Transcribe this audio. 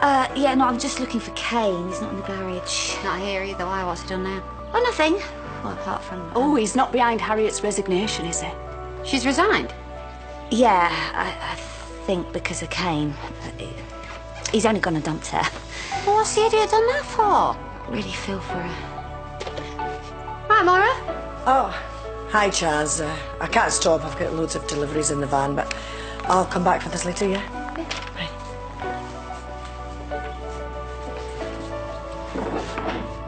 Uh, yeah, no, I'm just looking for Cain. He's not in the garage. Not here either. Why? What's he done now? Oh, nothing. Well, apart from... Oh, he's not behind Harriet's resignation, is he? She's resigned. Yeah, I, I think because of Cain. But He's only gone and dumped her. Well, what's the idiot done that for? Really feel for her. Right, Maura. Oh, hi, Chas. Uh, I can't stop. I've got loads of deliveries in the van, but I'll come back for this later, yeah? はい。